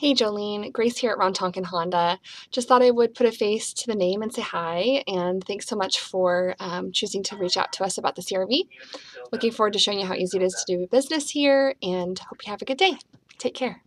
Hey Joleen, Grace here at Ron Tonkin Honda. Just thought I would put a face to the name and say hi, and thanks so much for um, choosing to reach out to us about the CRV. Looking forward to showing you how easy it is to do business here, and hope you have a good day. Take care.